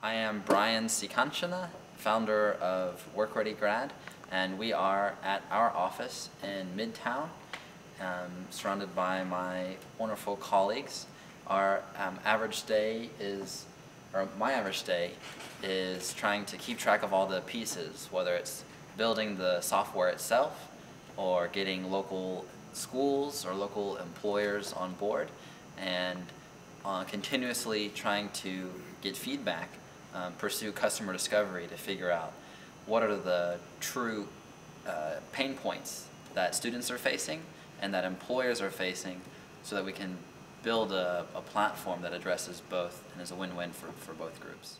I am Brian Srikanchana, founder of WorkReadyGrad, and we are at our office in Midtown, um, surrounded by my wonderful colleagues. Our um, average day is, or my average day is trying to keep track of all the pieces, whether it's building the software itself or getting local schools or local employers on board and uh, continuously trying to get feedback, um, pursue customer discovery to figure out what are the true uh, pain points that students are facing and that employers are facing so that we can build a, a platform that addresses both and is a win-win for, for both groups.